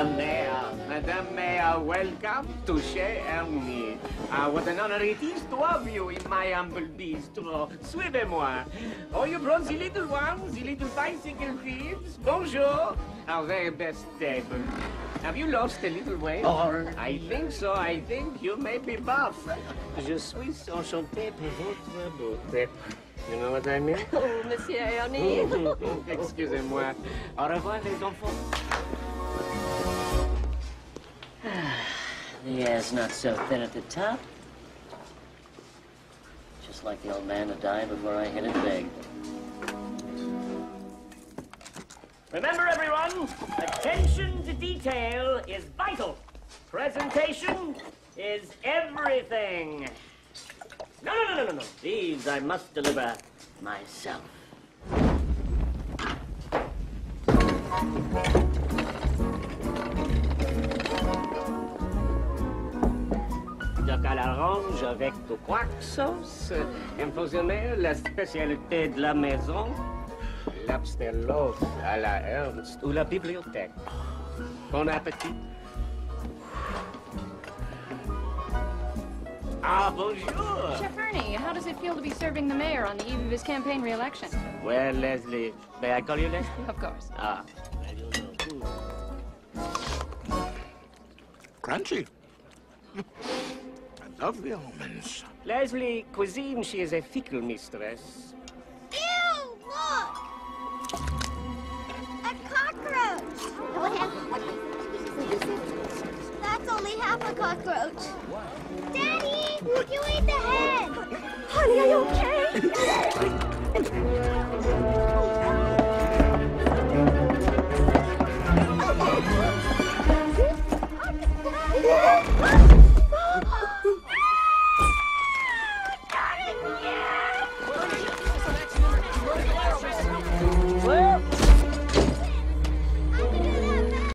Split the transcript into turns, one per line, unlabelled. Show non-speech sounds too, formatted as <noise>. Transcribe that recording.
Madame Mayor, Madame Mayor, welcome to Chez Ernie. Uh, what an honor it is to have you in my humble bistro. Suivez-moi. Oh, you brought the little ones, the little bicycle thieves. Bonjour. Our very best table. Have you lost a little weight?
Oh.
I think so. I think you may be buff. Je suis enchanté pour votre beauté. You know what I mean? <laughs>
Oh, Monsieur Ernie. <laughs>
Excusez-moi. Au revoir, les enfants. <sighs>
The air's not so thin at the top. Just like the old man that died before I hit it big.
Remember, everyone, attention to detail is vital. Presentation is everything. No, no, no, no, no, no. These I must deliver myself. Duck à l'orange avec de quoi sauce. Infusionné, la spécialité de la maison. L'abstellos à la Ernst ou la bibliothèque. Bon appétit. Ah, bonjour.
Chef Ernie, how does it feel to be serving the mayor on the eve of his campaign re-election?
Well, Leslie, may I call you Leslie?
Of course.
Ah, well, you know.
Crunchy. I love the almonds.
Leslie, cuisine, she is a fickle mistress.
Ew, look! A cockroach! What happened? That's only half a cockroach. Daddy, you ate the head! Honey, are you okay?